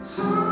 So